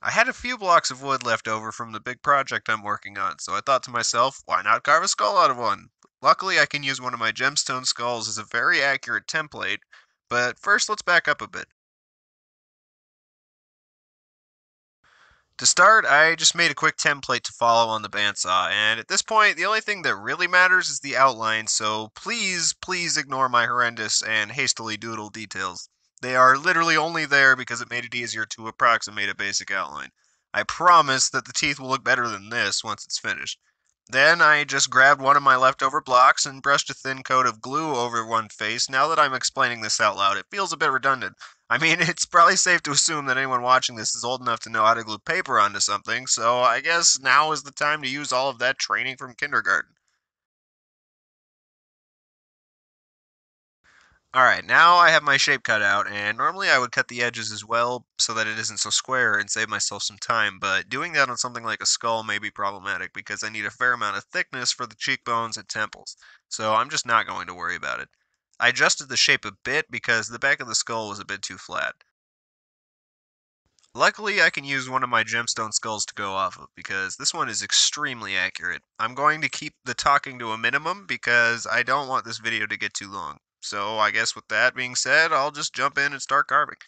I had a few blocks of wood left over from the big project I'm working on, so I thought to myself, why not carve a skull out of one? Luckily, I can use one of my gemstone skulls as a very accurate template, but first let's back up a bit. To start, I just made a quick template to follow on the bandsaw, and at this point, the only thing that really matters is the outline, so please, please ignore my horrendous and hastily doodled details. They are literally only there because it made it easier to approximate a basic outline. I promise that the teeth will look better than this once it's finished. Then I just grabbed one of my leftover blocks and brushed a thin coat of glue over one face. Now that I'm explaining this out loud, it feels a bit redundant. I mean, it's probably safe to assume that anyone watching this is old enough to know how to glue paper onto something, so I guess now is the time to use all of that training from kindergarten. Alright, now I have my shape cut out, and normally I would cut the edges as well so that it isn't so square and save myself some time, but doing that on something like a skull may be problematic because I need a fair amount of thickness for the cheekbones and temples, so I'm just not going to worry about it. I adjusted the shape a bit because the back of the skull was a bit too flat. Luckily, I can use one of my gemstone skulls to go off of, because this one is extremely accurate. I'm going to keep the talking to a minimum because I don't want this video to get too long. So I guess with that being said, I'll just jump in and start carving.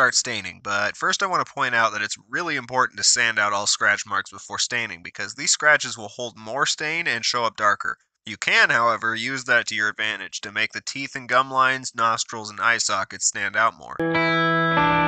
Start staining, but first I want to point out that it's really important to sand out all scratch marks before staining because these scratches will hold more stain and show up darker. You can, however, use that to your advantage to make the teeth and gum lines, nostrils, and eye sockets stand out more.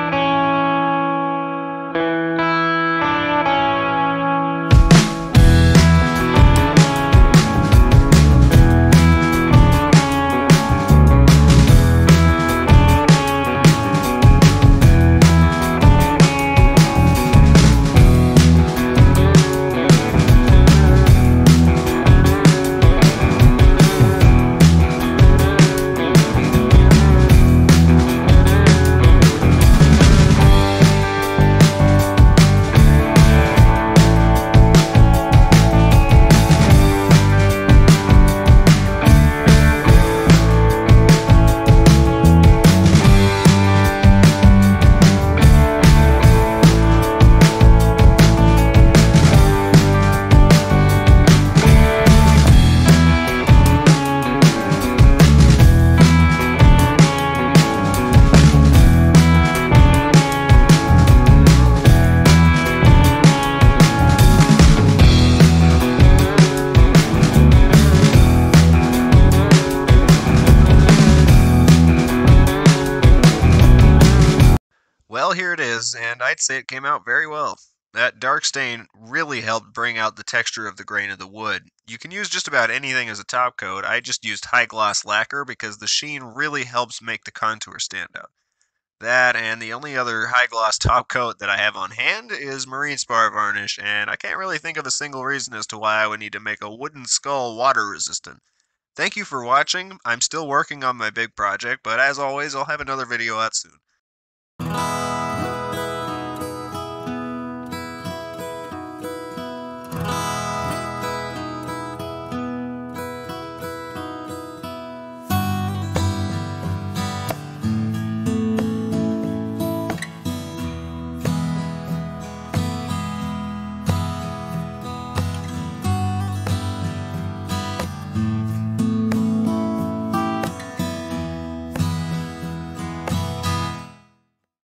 Is, and I'd say it came out very well. That dark stain really helped bring out the texture of the grain of the wood. You can use just about anything as a top coat. I just used high gloss lacquer because the sheen really helps make the contour stand out. That and the only other high gloss top coat that I have on hand is marine spar varnish, and I can't really think of a single reason as to why I would need to make a wooden skull water resistant. Thank you for watching. I'm still working on my big project, but as always, I'll have another video out soon.